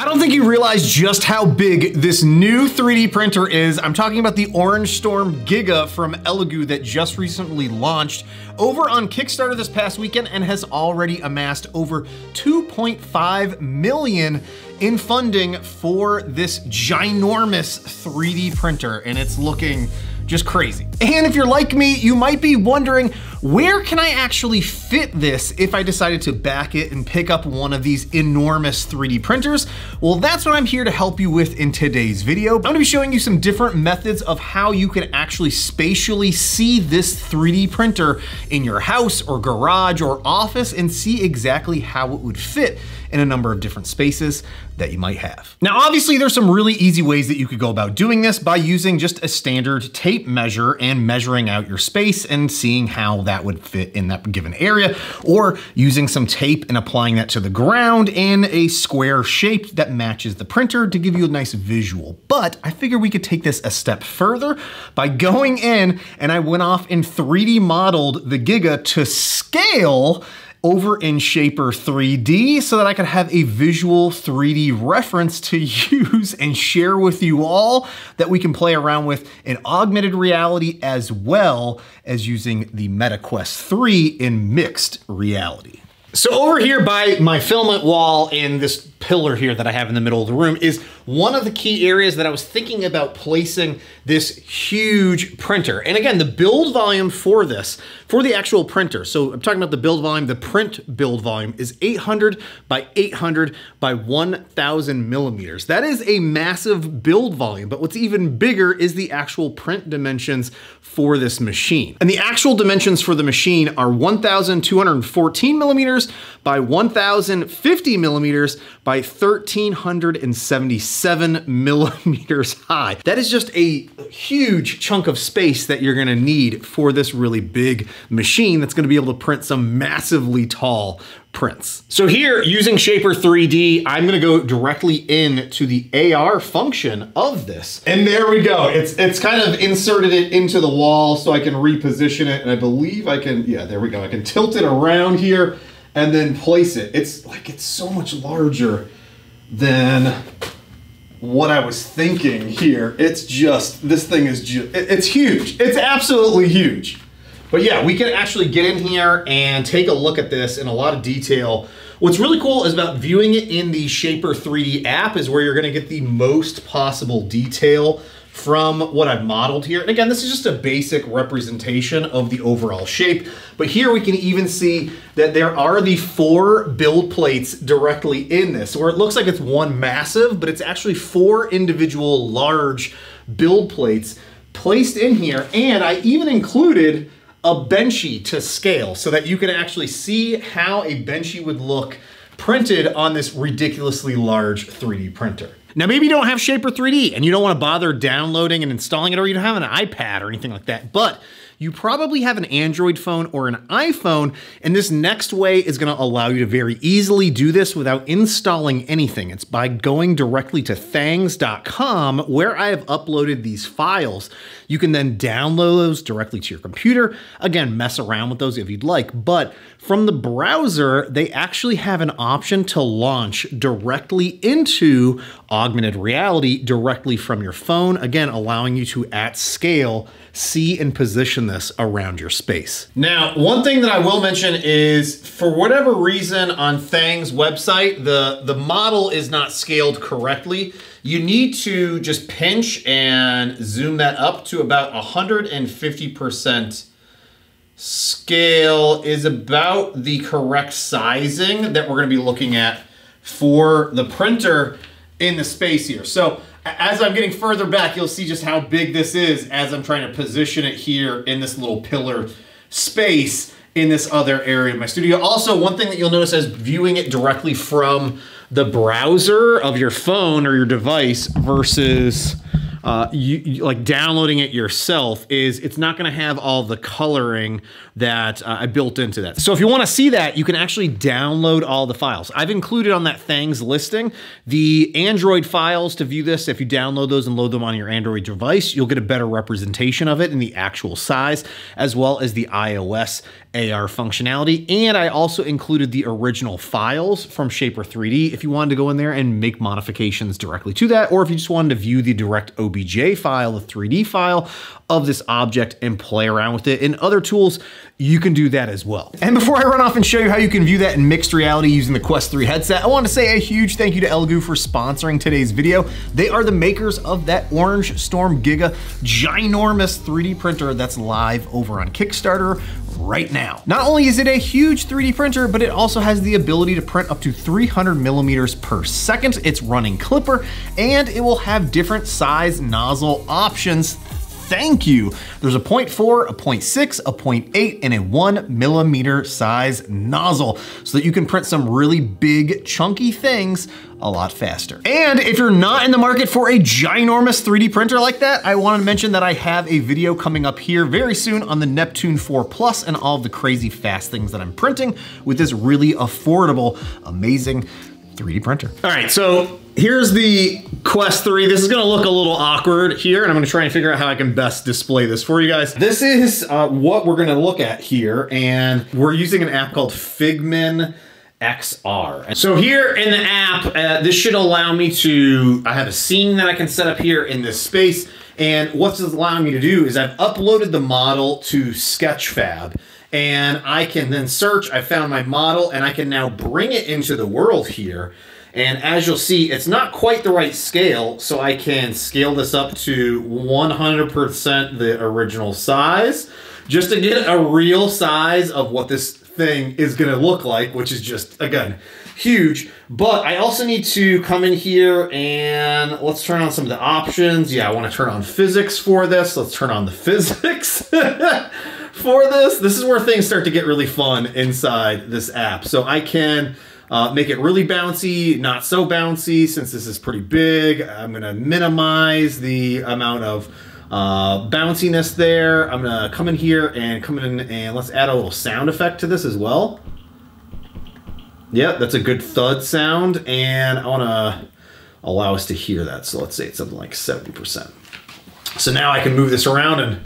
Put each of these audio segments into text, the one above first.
I don't think you realize just how big this new 3D printer is. I'm talking about the OrangeStorm Giga from Elegoo that just recently launched over on Kickstarter this past weekend and has already amassed over 2.5 million in funding for this ginormous 3D printer and it's looking just crazy. And if you're like me, you might be wondering, where can I actually fit this if I decided to back it and pick up one of these enormous 3D printers? Well, that's what I'm here to help you with in today's video. I'm gonna be showing you some different methods of how you can actually spatially see this 3D printer in your house or garage or office and see exactly how it would fit in a number of different spaces that you might have. Now, obviously there's some really easy ways that you could go about doing this by using just a standard tape measure and measuring out your space and seeing how that would fit in that given area, or using some tape and applying that to the ground in a square shape that matches the printer to give you a nice visual. But I figure we could take this a step further by going in and I went off and 3D modeled the Giga to scale over in Shapr3D so that I could have a visual 3D reference to use and share with you all that we can play around with in augmented reality as well as using the Meta Quest 3 in mixed reality. So over here by my filament wall in this pillar here that I have in the middle of the room is one of the key areas that I was thinking about placing this huge printer. And again, the build volume for this, for the actual printer, so I'm talking about the build volume, the print build volume is 800 by 800 by 1000 millimeters. That is a massive build volume, but what's even bigger is the actual print dimensions for this machine. And the actual dimensions for the machine are 1214 millimeters by 1050 millimeters by 1377 millimeters high. That is just a huge chunk of space that you're gonna need for this really big machine that's gonna be able to print some massively tall prints. So here, using Shapr3D, I'm gonna go directly in to the AR function of this. And there we go. It's, it's kind of inserted it into the wall so I can reposition it. And I believe I can, yeah, there we go. I can tilt it around here and then place it. It's like it's so much larger than what I was thinking here. It's just, this thing is just, it's huge. It's absolutely huge. But yeah, we can actually get in here and take a look at this in a lot of detail. What's really cool is about viewing it in the Shapr3D app is where you're gonna get the most possible detail from what I've modeled here. And again, this is just a basic representation of the overall shape. But here we can even see that there are the four build plates directly in this, where it looks like it's one massive, but it's actually four individual large build plates placed in here. And I even included a Benchy to scale so that you can actually see how a Benchy would look printed on this ridiculously large 3D printer. Now, maybe you don't have Shapr3D and you don't want to bother downloading and installing it, or you don't have an iPad or anything like that, but you probably have an Android phone or an iPhone, and this next way is gonna allow you to very easily do this without installing anything. It's by going directly to thangs.com where I have uploaded these files. You can then download those directly to your computer. Again, mess around with those if you'd like, but from the browser, they actually have an option to launch directly into augmented reality directly from your phone, again, allowing you to at scale see and position this around your space. Now, one thing that I will mention is for whatever reason on Thangs website, the, the model is not scaled correctly. You need to just pinch and zoom that up to about 150% scale is about the correct sizing that we're gonna be looking at for the printer in the space here. So as I'm getting further back, you'll see just how big this is as I'm trying to position it here in this little pillar space in this other area of my studio. Also, one thing that you'll notice as viewing it directly from the browser of your phone or your device versus uh, you, you, like downloading it yourself is it's not going to have all the coloring that uh, I built into that. So if you want to see that, you can actually download all the files. I've included on that Thangs listing the Android files to view this. If you download those and load them on your Android device, you'll get a better representation of it in the actual size, as well as the iOS AR functionality. And I also included the original files from Shapr3D if you wanted to go in there and make modifications directly to that, or if you just wanted to view the direct OBJ file, a 3D file of this object and play around with it. In other tools, you can do that as well. And before I run off and show you how you can view that in mixed reality using the Quest 3 headset, I want to say a huge thank you to Elegoo for sponsoring today's video. They are the makers of that OrangeStorm Giga ginormous 3D printer that's live over on Kickstarter right now. Not only is it a huge 3D printer, but it also has the ability to print up to 300 millimeters per second. It's running Klipper, and it will have different size nozzle options thank you. There's a 0.4, a 0.6, a 0.8, and a one millimeter size nozzle so that you can print some really big chunky things a lot faster. And if you're not in the market for a ginormous 3D printer like that, I wanna mention that I have a video coming up here very soon on the Neptune 4 Plus and all of the crazy fast things that I'm printing with this really affordable, amazing 3D printer. All right, so here's the Quest 3. This is gonna look a little awkward here, and I'm gonna try and figure out how I can best display this for you guys. This is uh, what we're gonna look at here, and we're using an app called Figmin XR. So here in the app, uh, this should allow me to, I have a scene that I can set up here in this space, and what's allowing me to do is I've uploaded the model to Sketchfab, and I can then search, I found my model, and I can now bring it into the world here, and as you'll see, it's not quite the right scale, so I can scale this up to 100% the original size, just to get a real size of what this thing is gonna look like, which is just, again, huge. But I also need to come in here and let's turn on some of the options. Yeah, I wanna turn on physics for this. Let's turn on the physics for this. This is where things start to get really fun inside this app. So I can uh, make it really bouncy, not so bouncy since this is pretty big. I'm gonna minimize the amount of uh, bounciness there. I'm gonna come in here and come in and let's add a little sound effect to this as well. Yep, that's a good thud sound and I wanna allow us to hear that. So let's say it's something like 70%. So now I can move this around and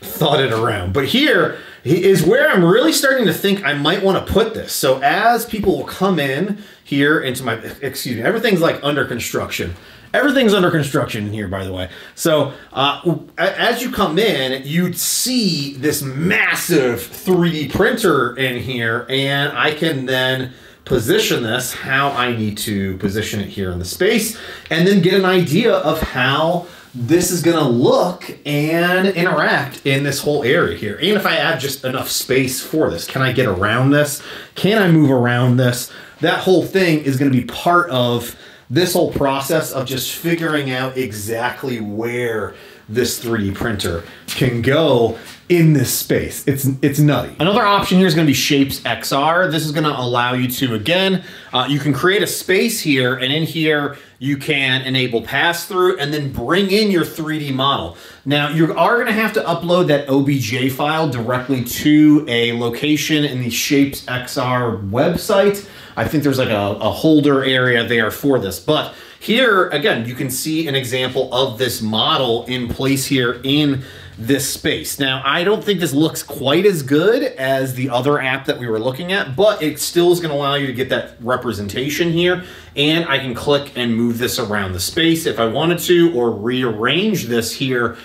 thud it around. But here, is where I'm really starting to think I might want to put this. So as people will come in here into my, excuse me, everything's like under construction. Everything's under construction in here, by the way. So uh, as you come in, you'd see this massive 3D printer in here, and I can then position this how I need to position it here in the space, and then get an idea of how this is gonna look and interact in this whole area here. And if I add just enough space for this, can I get around this? Can I move around this? That whole thing is gonna be part of this whole process of just figuring out exactly where this 3D printer can go in this space. It's it's nutty. Another option here is going to be ShapesXR. This is going to allow you to, again, uh, you can create a space here, and in here you can enable pass-through and then bring in your 3D model. Now, you are going to have to upload that OBJ file directly to a location in the ShapesXR website. I think there's like a, a holder area there for this, but here, again, you can see an example of this model in place here in this space. Now, I don't think this looks quite as good as the other app that we were looking at, but it still is gonna allow you to get that representation here. And I can click and move this around the space if I wanted to, or rearrange this here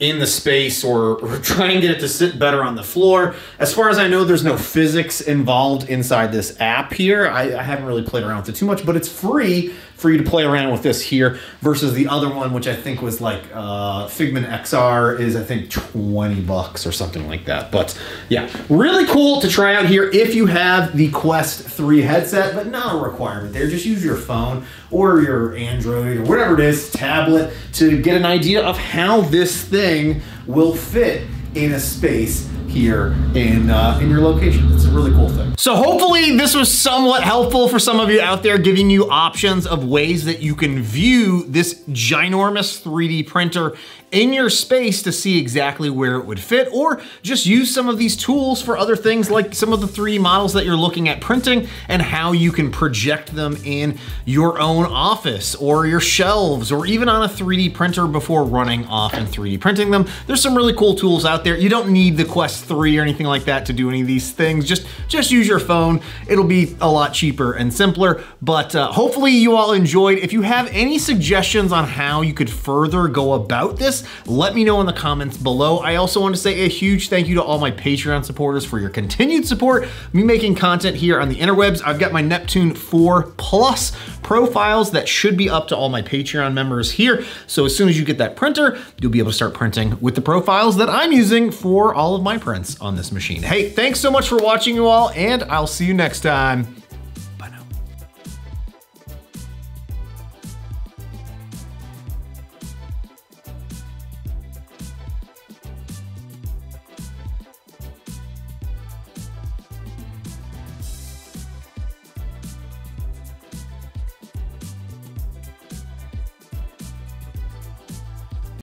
in the space or, or try and get it to sit better on the floor. As far as I know, there's no physics involved inside this app here. I, I, haven't really played around with it too much, but it's free for you to play around with this here versus the other one, which I think was like uh, Figmin XR is I think 20 bucks or something like that. But yeah, really cool to try out here if you have the Quest 3 headset, but not a requirement there. Just use your phone or your Android or whatever it is, tablet, to get an idea of how this thing will fit in a space here in, uh, in your location. It's a really cool thing. So hopefully this was somewhat helpful for some of you out there, giving you options of ways that you can view this ginormous 3D printer in your space to see exactly where it would fit, or just use some of these tools for other things like some of the 3D models that you're looking at printing and how you can project them in your own office or your shelves or even on a 3D printer before running off and 3D printing them. There's some really cool tools out there. You don't need the Quest 3 or anything like that to do any of these things. Just, just use your phone. It'll be a lot cheaper and simpler, but uh, hopefully you all enjoyed. If you have any suggestions on how you could further go about let me know in the comments below. I also want to say a huge thank you to all my Patreon supporters for your continued support, me making content here on the interwebs. I've got my Neptune 4 Plus profiles that should be up to all my Patreon members here. So as soon as you get that printer, you'll be able to start printing with the profiles that I'm using for all of my prints on this machine. Hey, thanks so much for watching you all, and I'll see you next time.